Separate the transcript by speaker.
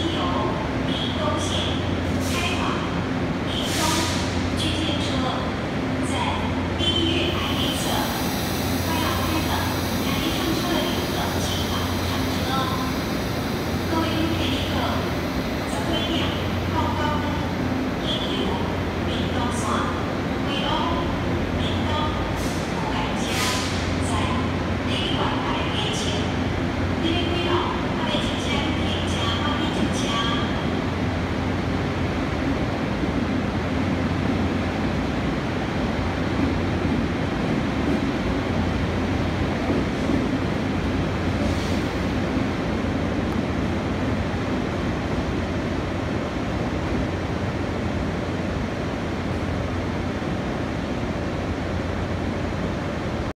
Speaker 1: 西游明光县